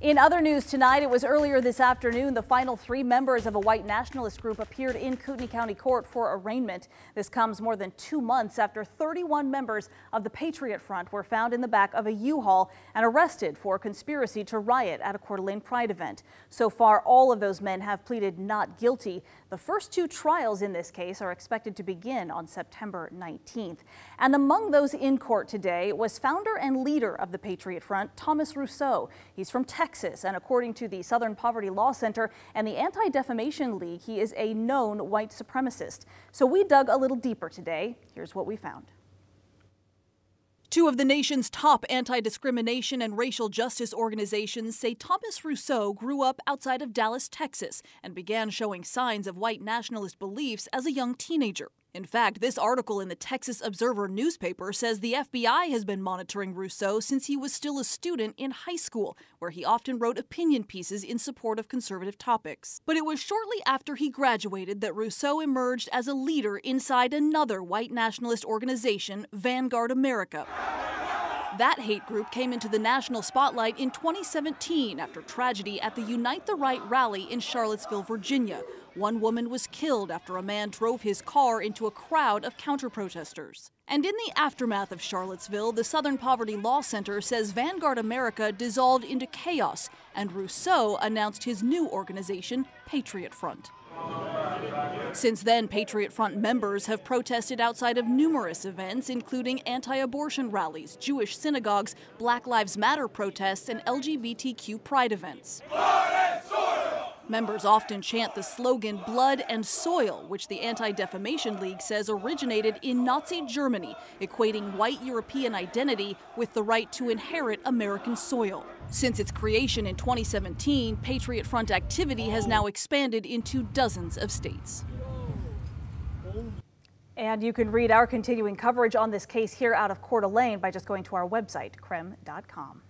In other news tonight, it was earlier this afternoon, the final three members of a white nationalist group appeared in Kootenai County Court for arraignment. This comes more than two months after 31 members of the Patriot Front were found in the back of a U-Haul and arrested for conspiracy to riot at a Coeur d'Alene Pride event. So far, all of those men have pleaded not guilty. The first two trials in this case are expected to begin on September 19th. And among those in court today was founder and leader of the Patriot Front, Thomas Rousseau. He's from Texas. Texas. And according to the Southern Poverty Law Center and the Anti-Defamation League, he is a known white supremacist. So we dug a little deeper today. Here's what we found. Two of the nation's top anti discrimination and racial justice organizations say Thomas Rousseau grew up outside of Dallas, Texas, and began showing signs of white nationalist beliefs as a young teenager. In fact, this article in the Texas Observer newspaper says the FBI has been monitoring Rousseau since he was still a student in high school, where he often wrote opinion pieces in support of conservative topics. But it was shortly after he graduated that Rousseau emerged as a leader inside another white nationalist organization, Vanguard America. That hate group came into the national spotlight in 2017 after tragedy at the Unite the Right rally in Charlottesville, Virginia. One woman was killed after a man drove his car into a crowd of counter protesters. And in the aftermath of Charlottesville, the Southern Poverty Law Center says Vanguard America dissolved into chaos, and Rousseau announced his new organization, Patriot Front. Since then, Patriot Front members have protested outside of numerous events, including anti abortion rallies, Jewish synagogues, Black Lives Matter protests, and LGBTQ pride events. Members often chant the slogan Blood and Soil, which the Anti Defamation League says originated in Nazi Germany, equating white European identity with the right to inherit American soil. Since its creation in 2017, Patriot Front activity has now expanded into dozens of states. And you can read our continuing coverage on this case here out of Coeur d'Alene by just going to our website, krem.com.